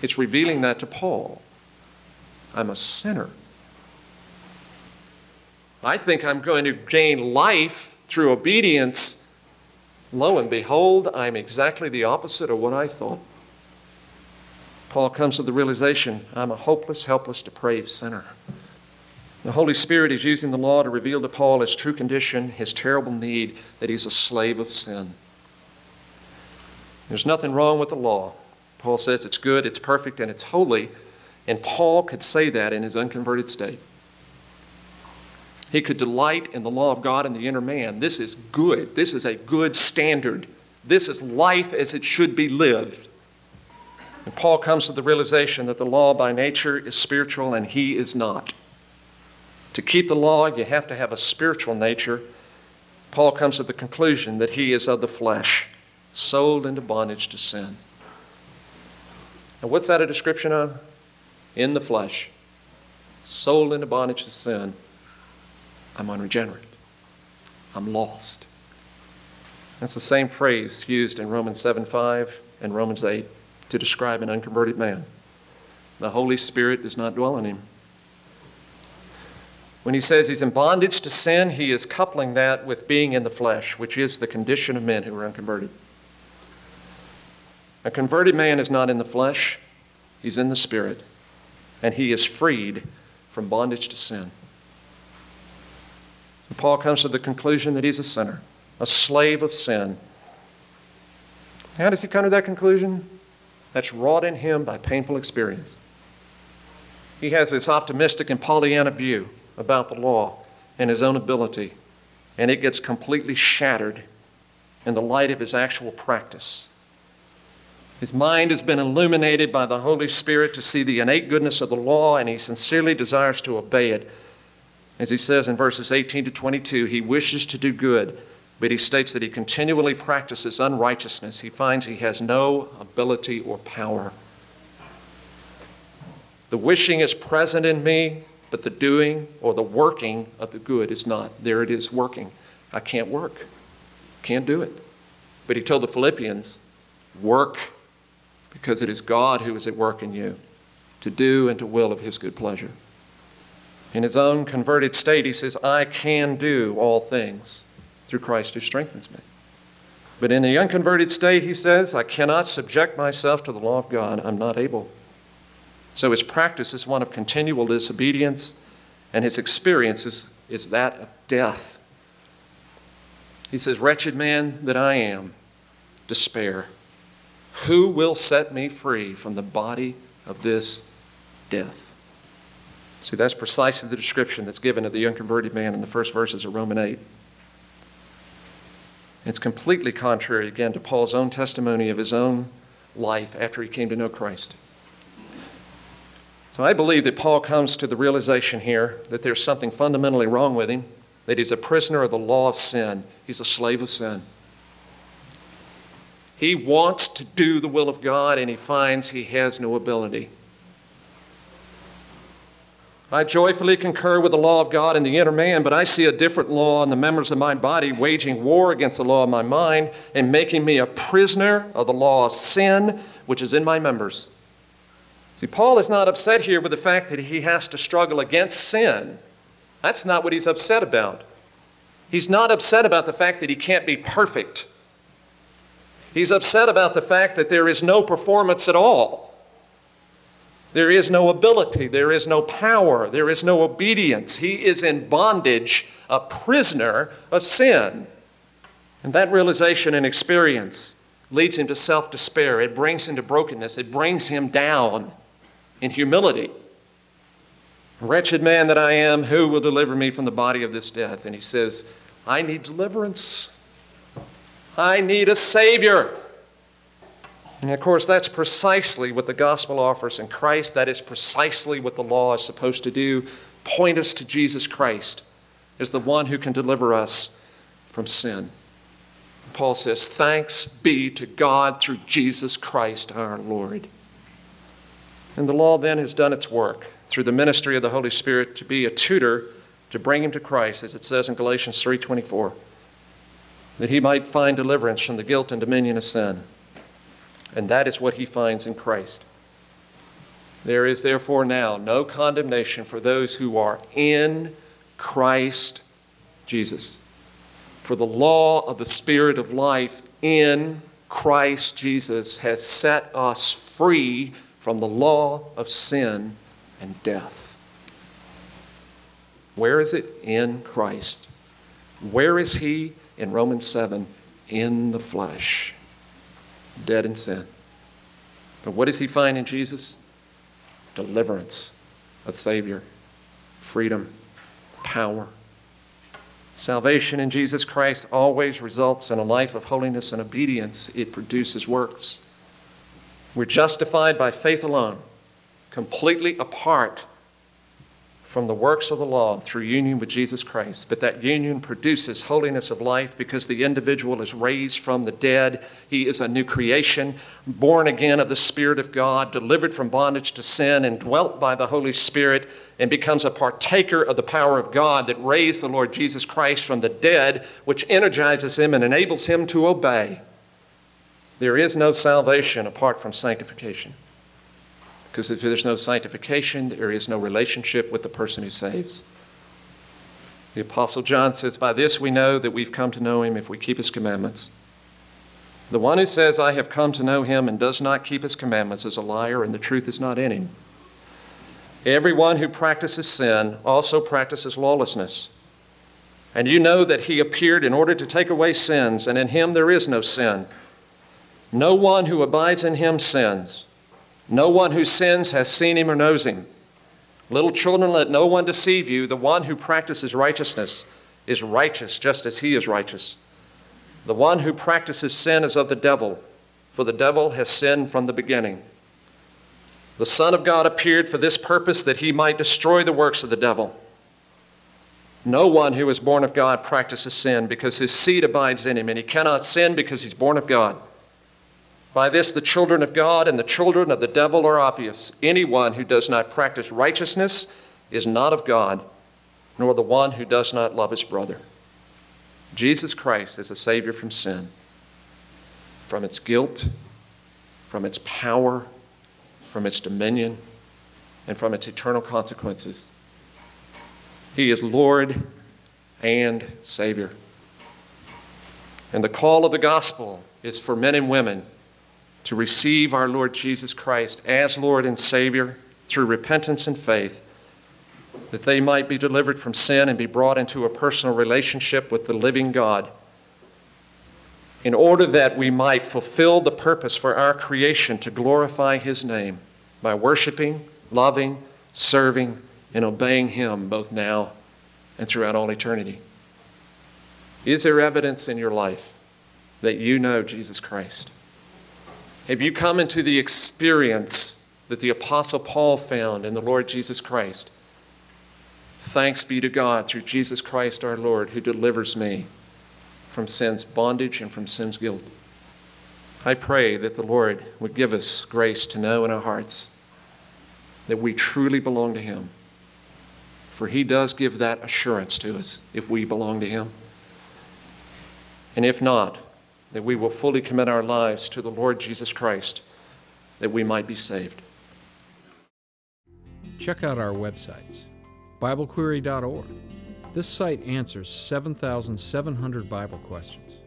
It's revealing that to Paul. I'm a sinner. I think I'm going to gain life through obedience. Lo and behold, I'm exactly the opposite of what I thought. Paul comes to the realization I'm a hopeless, helpless, depraved sinner. The Holy Spirit is using the law to reveal to Paul his true condition, his terrible need, that he's a slave of sin. There's nothing wrong with the law. Paul says it's good, it's perfect, and it's holy. And Paul could say that in his unconverted state. He could delight in the law of God in the inner man. This is good. This is a good standard. This is life as it should be lived. And Paul comes to the realization that the law by nature is spiritual and he is not. To keep the law, you have to have a spiritual nature. Paul comes to the conclusion that he is of the flesh, sold into bondage to sin. And what's that a description of? In the flesh, sold into bondage to sin. I'm unregenerate. I'm lost. That's the same phrase used in Romans 7 5 and Romans 8 to describe an unconverted man. The Holy Spirit does not dwell in him. When he says he's in bondage to sin, he is coupling that with being in the flesh, which is the condition of men who are unconverted. A converted man is not in the flesh, he's in the spirit, and he is freed from bondage to sin. Paul comes to the conclusion that he's a sinner, a slave of sin. How does he come to that conclusion? That's wrought in him by painful experience. He has this optimistic and Pollyanna view about the law and his own ability, and it gets completely shattered in the light of his actual practice. His mind has been illuminated by the Holy Spirit to see the innate goodness of the law, and he sincerely desires to obey it as he says in verses 18 to 22, he wishes to do good, but he states that he continually practices unrighteousness. He finds he has no ability or power. The wishing is present in me, but the doing or the working of the good is not. There it is working. I can't work. Can't do it. But he told the Philippians, work because it is God who is at work in you to do and to will of his good pleasure. In his own converted state, he says, I can do all things through Christ who strengthens me. But in the unconverted state, he says, I cannot subject myself to the law of God. I'm not able. So his practice is one of continual disobedience, and his experience is, is that of death. He says, Wretched man that I am, despair. Who will set me free from the body of this death? See, that's precisely the description that's given of the unconverted man in the first verses of Romans 8. It's completely contrary, again, to Paul's own testimony of his own life after he came to know Christ. So I believe that Paul comes to the realization here that there's something fundamentally wrong with him, that he's a prisoner of the law of sin, he's a slave of sin. He wants to do the will of God, and he finds he has no ability. I joyfully concur with the law of God in the inner man, but I see a different law in the members of my body waging war against the law of my mind and making me a prisoner of the law of sin which is in my members. See, Paul is not upset here with the fact that he has to struggle against sin. That's not what he's upset about. He's not upset about the fact that he can't be perfect. He's upset about the fact that there is no performance at all. There is no ability, there is no power, there is no obedience. He is in bondage, a prisoner of sin. And that realization and experience leads him to self despair. It brings him to brokenness, it brings him down. in humility. Wretched man that I am, who will deliver me from the body of this death? And he says, I need deliverance. I need a Savior. And of course, that's precisely what the gospel offers in Christ. That is precisely what the law is supposed to do point us to Jesus Christ as the one who can deliver us from sin. Paul says, Thanks be to God through Jesus Christ our Lord. And the law then has done its work through the ministry of the Holy Spirit to be a tutor to bring him to Christ, as it says in Galatians 3:24, that he might find deliverance from the guilt and dominion of sin. And that is what he finds in Christ. There is therefore now no condemnation for those who are in Christ Jesus. For the law of the Spirit of life in Christ Jesus has set us free from the law of sin and death. Where is it? In Christ. Where is He? In Romans 7, in the flesh, dead in sin. But what does He find in Jesus? Deliverance, a Savior, freedom, power. Salvation in Jesus Christ always results in a life of holiness and obedience. It produces works. We're justified by faith alone, completely apart from the works of the law through union with Jesus Christ. But that union produces holiness of life because the individual is raised from the dead. He is a new creation, born again of the Spirit of God, delivered from bondage to sin, and dwelt by the Holy Spirit, and becomes a partaker of the power of God that raised the Lord Jesus Christ from the dead, which energizes him and enables him to obey. There is no salvation apart from sanctification. Because if there's no sanctification, there is no relationship with the person who saves. The Apostle John says, By this we know that we've come to know him if we keep his commandments. The one who says, I have come to know him and does not keep his commandments is a liar, and the truth is not in him. Everyone who practices sin also practices lawlessness. And you know that he appeared in order to take away sins, and in him there is no sin. No one who abides in him sins. No one who sins has seen him or knows him. Little children, let no one deceive you. The one who practices righteousness is righteous just as he is righteous. The one who practices sin is of the devil, for the devil has sinned from the beginning. The Son of God appeared for this purpose that he might destroy the works of the devil. No one who is born of God practices sin because his seed abides in him, and he cannot sin because he's born of God. By this, the children of God and the children of the devil are obvious. Anyone who does not practice righteousness is not of God, nor the one who does not love his brother. Jesus Christ is a Savior from sin, from its guilt, from its power, from its dominion, and from its eternal consequences. He is Lord and Savior. And the call of the gospel is for men and women to receive our Lord Jesus Christ as Lord and Savior through repentance and faith, that they might be delivered from sin and be brought into a personal relationship with the living God, in order that we might fulfill the purpose for our creation to glorify His name by worshiping, loving, serving, and obeying Him both now and throughout all eternity. Is there evidence in your life that you know Jesus Christ? Have you come into the experience that the Apostle Paul found in the Lord Jesus Christ? Thanks be to God through Jesus Christ our Lord, who delivers me from sin's bondage and from sin's guilt. I pray that the Lord would give us grace to know in our hearts that we truly belong to Him. For He does give that assurance to us if we belong to Him. And if not, that we will fully commit our lives to the Lord Jesus Christ, that we might be saved. Check out our websites BibleQuery.org. This site answers 7,700 Bible questions.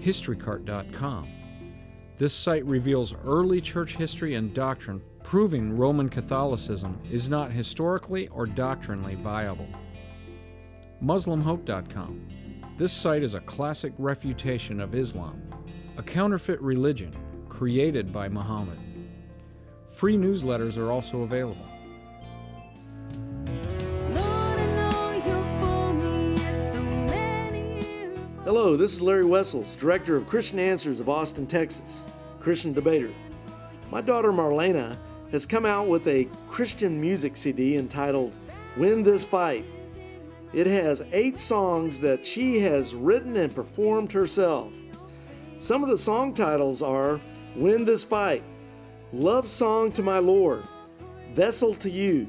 HistoryCart.com. This site reveals early church history and doctrine proving Roman Catholicism is not historically or doctrinally viable. MuslimHope.com. This site is a classic refutation of Islam, a counterfeit religion created by Muhammad. Free newsletters are also available. Hello, this is Larry Wessels, Director of Christian Answers of Austin, Texas, Christian debater. My daughter Marlena has come out with a Christian music CD entitled Win This Fight. It has eight songs that she has written and performed herself. Some of the song titles are Win This Fight, Love Song to My Lord, Vessel to You,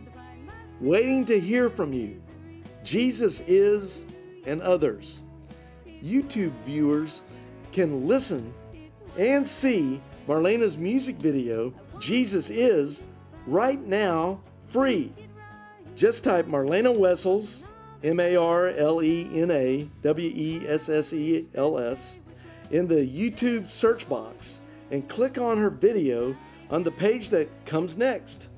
Waiting to Hear from You, Jesus Is, and others. YouTube viewers can listen and see Marlena's music video, Jesus Is, right now free. Just type Marlena Wessels, M A R L E N A W E S S E L S, in the YouTube search box and click on her video on the page that comes next.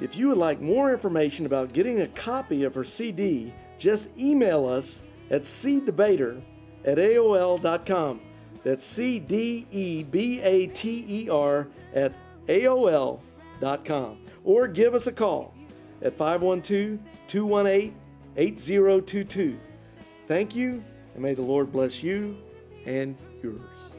If you would like more information about getting a copy of her CD, just email us at cdebater at AOL.com. That's C D E B A T E R at AOL.com. Or give us a call at 512 218 8022. Thank you, and may the Lord bless you and yours.